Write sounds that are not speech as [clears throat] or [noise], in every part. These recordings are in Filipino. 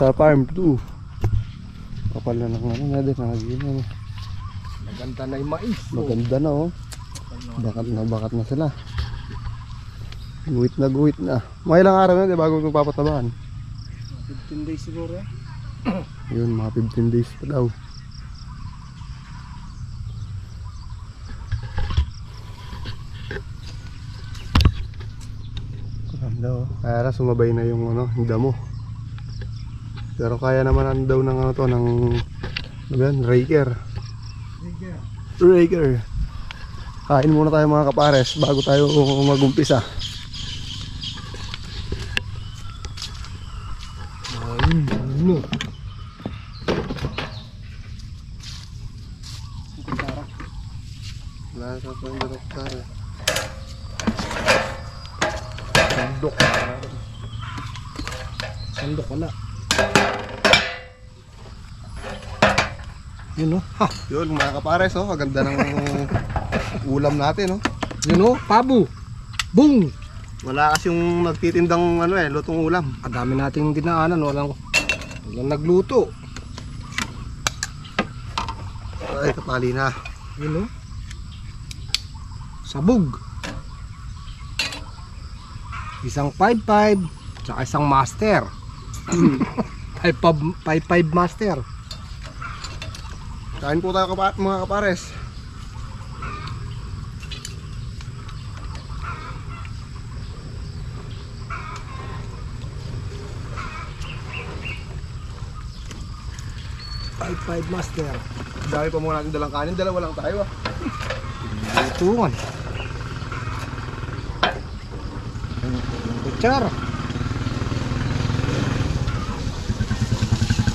Sa farm 2. Kapal na ng ano na din, nakagina. no? Maganda na yung mais. Maganda na oh. Bakat na bakat na sila. Guhit na guhit na. Mga ilang araw na di bago magpapatabahan. 15 days siguro eh. [clears throat] Yun, mga 15 days pa daw. Ganda oh. Kaya sumabay na yung ano, yung damo. Pero kaya naman ano daw ng ano to, ng ano yan? Raker. Raker. Kain muna tayo mga kapares bago tayo magumpisa. Ayun, ano. Wala sa pandurok tayo. Sandok. Sandok wala. Yun oh. Ha. Yun mga kapares oh, kaganda ng ulam natin oh. Yun oh. Pabo. Boom. Wala kasi yung nagtitindang ano eh, lutong ulam. Ang dami nating dinaanan. Walang, walang nagluto. Ay, kapali na. Yun oh. Sabog. Isang 5-5. Tsaka isang master. [clears throat] 5-5 master. Kain po tayo kapa mga kapares. Five five master. Dami pa muna natin dalang kanin, dalawa lang tayo ah. Lutungan. Kutsara.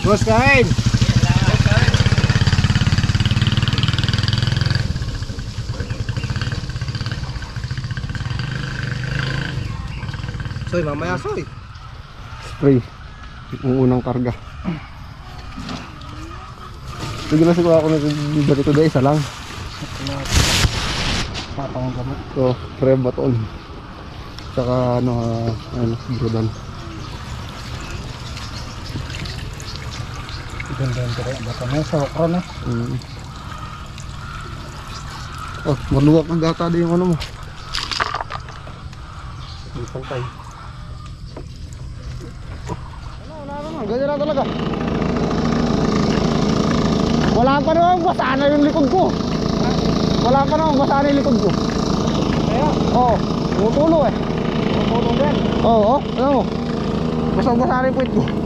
Bos kain. Soy, mamaya soy. Spray. Yung unang karga. Sige na siguro ako nag-dito today, isa lang. Patang gamot. So, Rev Baton. Tsaka ano, ah, ano, Brodan. Ganda yung kaya. Bata na sa okra na. Mm. Oh, maluwag ang gata din yung ano mo. May pantay. Wala, wala naman. Ganyan na talaga. Wala pa naman basa na yung likod ko. Wala pa naman basa na yung likod ko. Kaya, Oo, tumutulo eh. tutulong din. Oo, oh, oh, ano mo? Basa na yung puwit ko.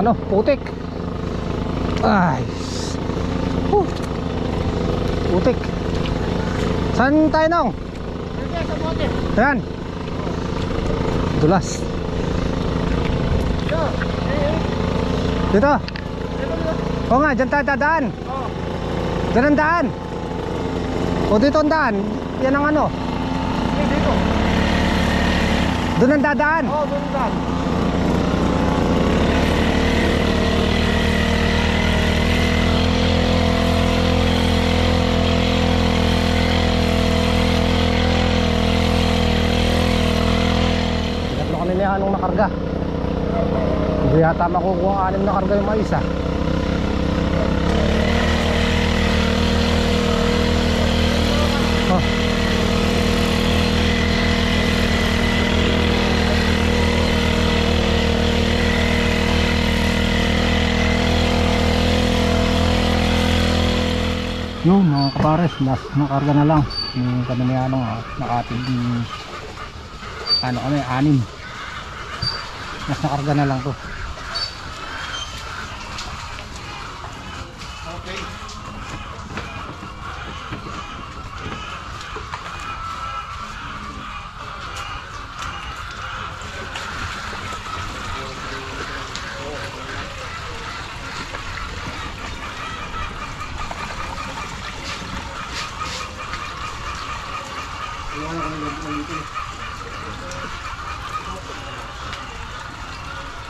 Ng ano, putik. Ay. Huh. Putik. Saan tayo nong? Ayan. Dulas. Dito. Oo nga, dyan tayo dadaan. Dyan ang daan. O dito ang daan. Yan ang ano. dito. Doon ang dadaan. Oo, doon daan. Tatlo kami ni anong nakarga. Hindi yata makukuha anim na yung mais ah. Oh. Yun mga kapares, last na karga na lang. Yung kami ni anong ah, nakatig ano kami, anim. Mas nakarga na lang to. Okay.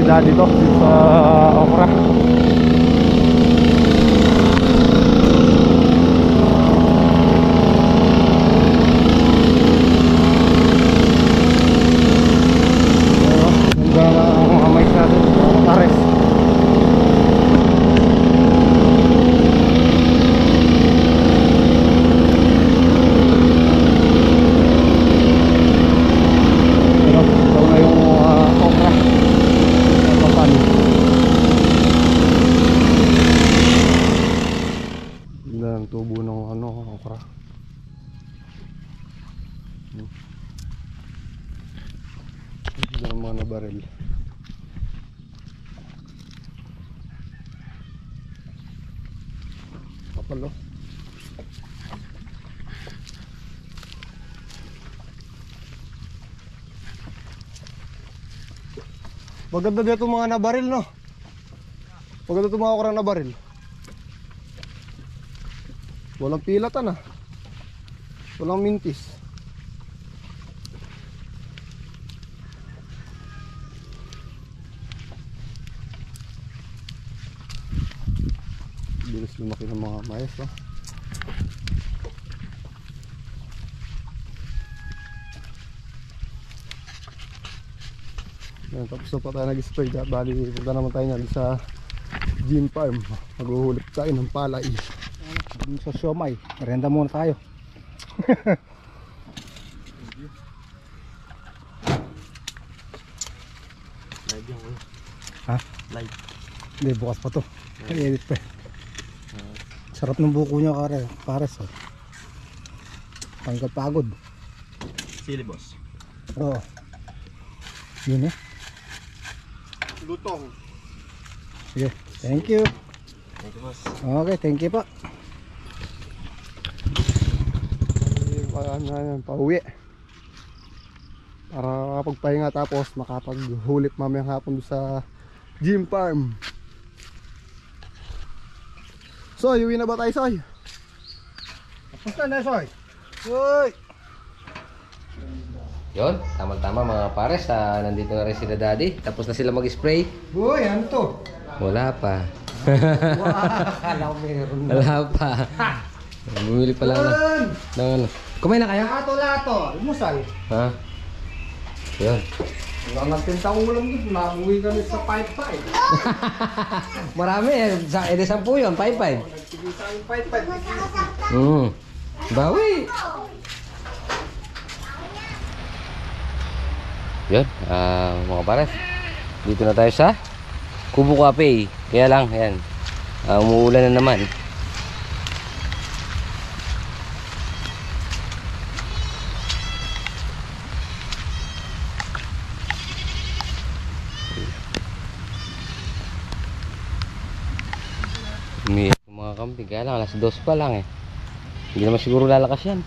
ni ano ni Daddy to sa Okra. Ayun, ganda ang mga mais natin, mga pares. Pero ito na yung uh, okra. Ito pan. Ganda ang tubo ng ano, okra. Ng mga nabaril. Kapal oh. Maganda dito mga nabaril no. Maganda itong mga okra na baril. Walang pilatan ah. Walang mintis. Bilis lumaki ng mga mais oh. Yan, tapos na pa tayo nag-spray dahil bali punta naman tayo niyan sa gym farm maghuhulip tayo ng palay sa siomay. Merenda muna tayo. Ha? Live. Hindi, bukas pa to. I-edit pa eh. Sarap ng buko niya kare, pares oh. Tanggal pagod. Sili boss Oo. Yun eh. Lutong Sige. Thank you. Thank you boss Okay, thank you pa. Ano na yan, pauwi para makapagpahinga tapos makapaghulip mamayang hapon doon sa gym farm Soy, uwi na ba tayo Soy? Basta na, Soy. Soy. Yon, tama-tama mga pares, ah, nandito na rin sila daddy. Tapos na sila mag-spray. Boy, ano to? Wala pa. [laughs] Akala ko meron na. Wala pa. Bumili pa lang na. Ng ano. Kumain na kayo? Lato, lato. Musal. Ha? Yun. Wala nga tintang ulam dito. Nakuwi kami sa 5-5. [laughs] Marami eh. Sa, edi sampu yun. 5-5. Sige sa 5-5. Hmm. Bawi. Yun, ah mga pares. Dito na tayo sa Kubo Cafe. Kaya lang, ayan. ah, umuulan na naman. Umiyak yung mga kambing. Kaya lang, alas dos pa lang eh. Hindi naman siguro lalakas yan.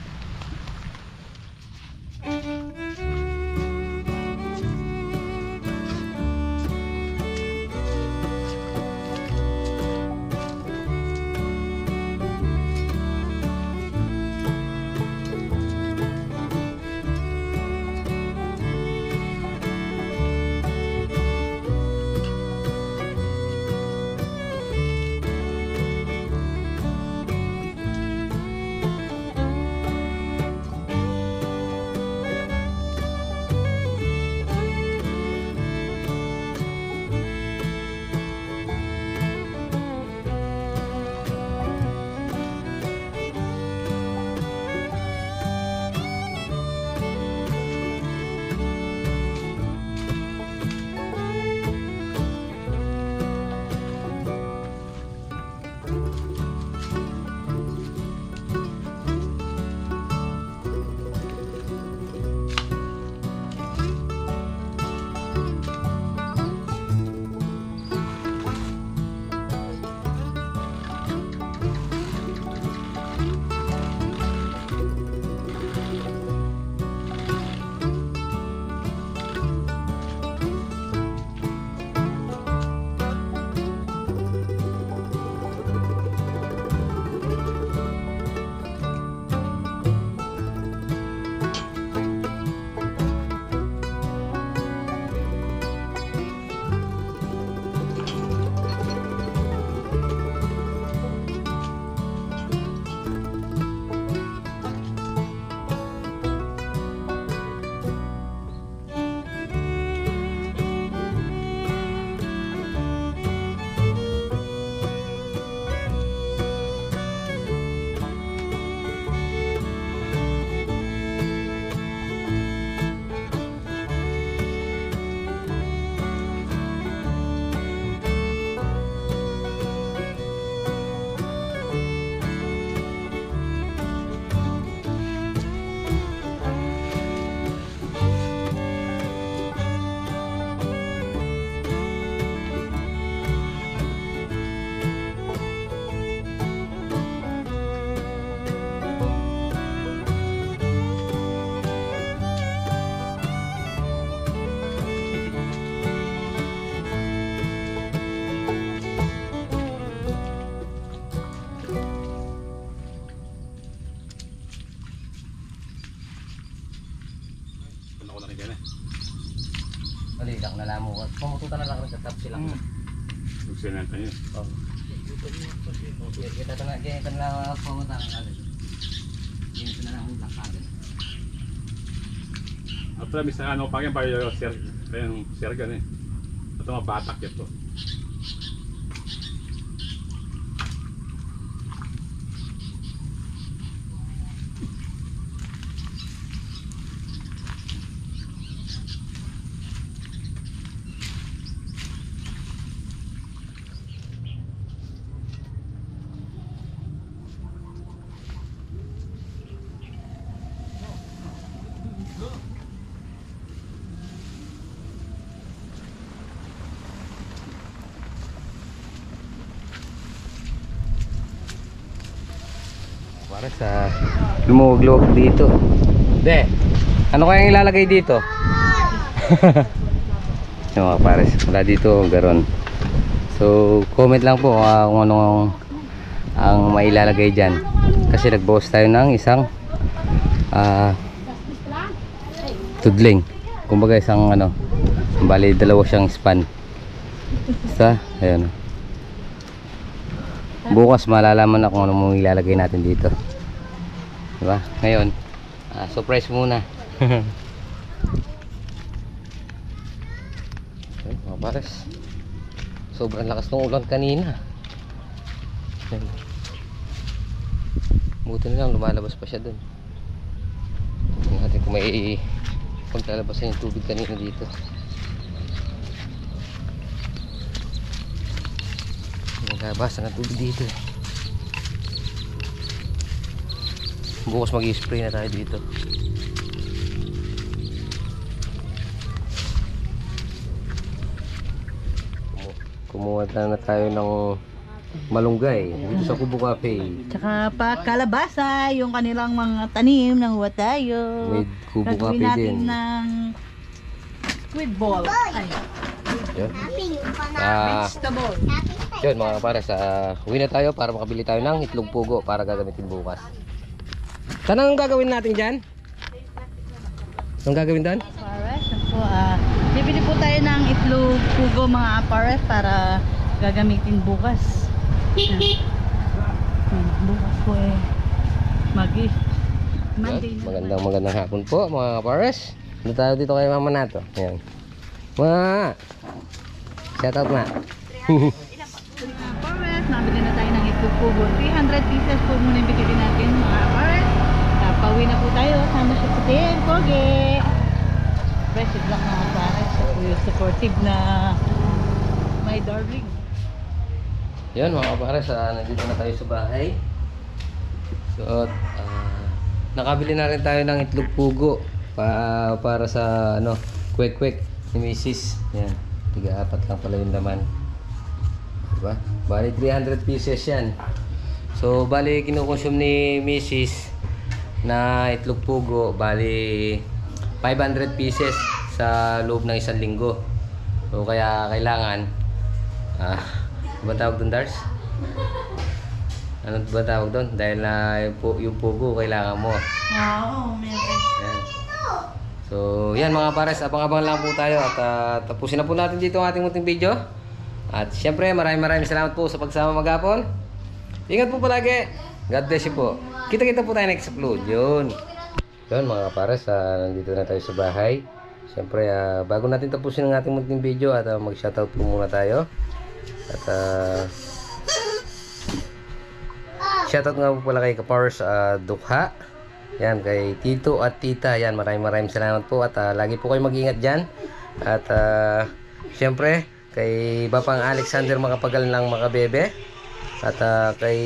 Sinenta niya. Oh. Kita tengah kita tengah pumutan kali. Ini na lang ang lakad. At pala, bisa ano pa yan, bayo sir, yung sirgan eh. Ito mga batak ito. Para sa lumuwag-luwag dito. De, ano kayang ilalagay dito? [laughs] yung mga pares, wala dito garon. So, comment lang po ah, kung ano ang, mailalagay dyan. Kasi nagbawas tayo ng isang ah, tudling. Kumbaga isang ano, bali dalawa siyang span. Basta, ayun. bukas malalaman na kung ano mong ilalagay natin dito. Diba? Ngayon, ah, surprise muna. [laughs] Ayun, mga pares. Sobrang lakas ng ulan kanina. Ayun. Buti na lang lumalabas pa siya dun. Tingnan natin kung may pagtalabasan yung tubig kanina dito. Naglabasan ng tubig dito. eh. Bukas mag-spray na tayo dito. Kumu- Kumuha na, na tayo ng malunggay dito sa Kubo Cafe. Tsaka pa kalabasa, yung kanilang mga tanim ng watayo. May Kubo Cafe natin din. ng squid ball. Ay, Yun. Vegetable. yun mga pares, ah, uwi na tayo para makabili tayo ng itlog pugo para gagamitin bukas. Saan ang gagawin natin dyan? Anong gagawin doon? Pares, po, ah, bibili po tayo ng itlog pugo mga pares para gagamitin bukas. Hmm, bukas po eh. Magi. Monday Yan, na magandang magandang hapon po mga pares. Dito tayo dito kay Mama Nato. Ayan. Ma! Shout out na. Mga pares, nabili na tayo ng itlog pugo. 300 pieces po muna yung bigyan natin mga pares. Uh, pauwi na po tayo. Sama siya putin. Pogi! Fresh it lang mga po yung supportive na my darling. Yan mga pares, ah, nandito na tayo sa bahay. So, ah, nakabili na rin tayo ng itlog pugo pa, para sa ano, quick quick ni Mrs. Yan, tiga apat lang pala yung laman. Diba? Bali 300 pieces yan. So, bali kinukonsume ni Mrs. na itlog pugo, bali 500 pieces sa loob ng isang linggo. So, kaya kailangan ah, ano ba tawag doon, Dars? Ano ba tawag doon? Dahil na yung, pu- yung pugo kailangan mo. Oo, meron. So, yan mga pares, abang-abang lang po tayo at ah, tapusin na po natin dito ang ating munting video. At syempre, maraming maraming salamat po sa pagsama magapon. Ingat po palagi. God bless you po. Kita-kita po tayo next upload. Yun. Yun mga pares, ah, nandito na tayo sa bahay. Syempre, ah, bago natin tapusin ang ating munting video at ah, mag-shoutout po muna tayo. At ah, Shoutout nga po pala kay Kapars uh, Dukha. Yan, kay Tito at Tita. Yan, maraming maraming salamat po. At ah, lagi po kayo mag-ingat dyan. At uh, syempre, kay Bapang Alexander Makapagal ng Makabebe. At ah, kay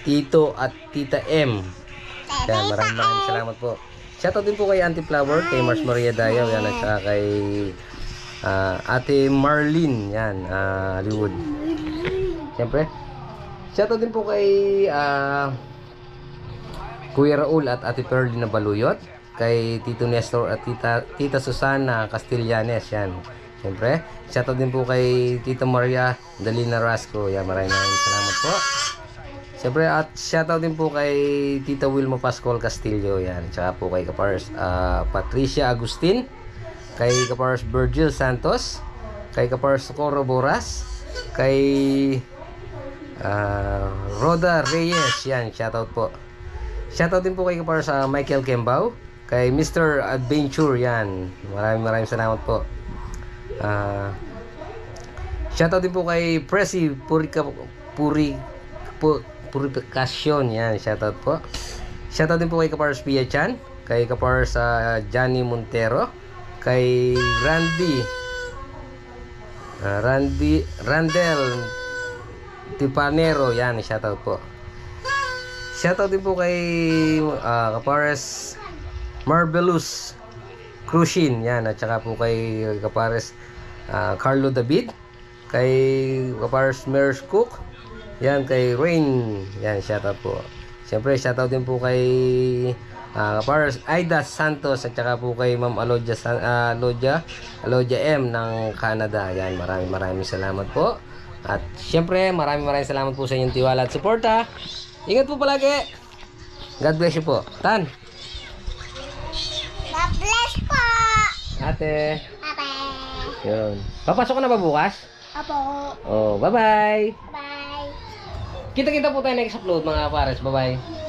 Tito at Tita M. Yan, maraming maraming salamat po. Shoutout din po kay Auntie Flower, kay Mars Maria Dayaw. Yan, at saka kay ah, Ate Marlene. Yan, ah, Hollywood. Siyempre, Shoutout din po kay ah, Kuya Raul at Ate Pearly na Baluyot. Kay Tito Nestor at Tita, Tita Susana Castellanes. Yan. Siyempre, shoutout din po kay Tita Maria Dalina Rasco. Yan, maraming maraming salamat po. Siyempre, at shoutout din po kay Tita Wilma Pascual Castillo. Yan. Tsaka po kay Kapars ah, Patricia Agustin. Kay Kapars Virgil Santos. Kay Kapars Socorro Boras. Kay Ah, Roda Reyes, yan, shoutout po. Shoutout din po kay para sa Michael Kembao, kay Mr. Adventure, yan. Maraming maraming salamat po. Ah, shoutout din po kay Presi Purika Puri Pu, Purification, yan, shoutout po. Shoutout din po kay Kapars Pia Chan, kay Kapars sa Johnny Montero, kay Randy ah, Randy Randel Tipanero, yan, shoutout po. Shoutout din po kay uh, Kapares Marvelous Cruishin, yan, at saka po kay Kapares ah, Carlo David, kay Kapares Mers Cook, yan, kay Rain, yan, shoutout po. Siyempre, shoutout din po kay uh, Kapares Aida Santos, at saka po kay Ma'am Alodia, San, ah, Alodia, Alodia M ng Canada, yan, maraming maraming salamat po. At syempre, maraming maraming salamat po sa inyong tiwala at suporta. Ingat po palagi. God bless you po. Tan. Ate. Ate! Yun. Papasok ka na ba bukas? Apo! Oh, bye-bye. Bye! Kita-kita po tayo next upload mga pares. Bye-bye.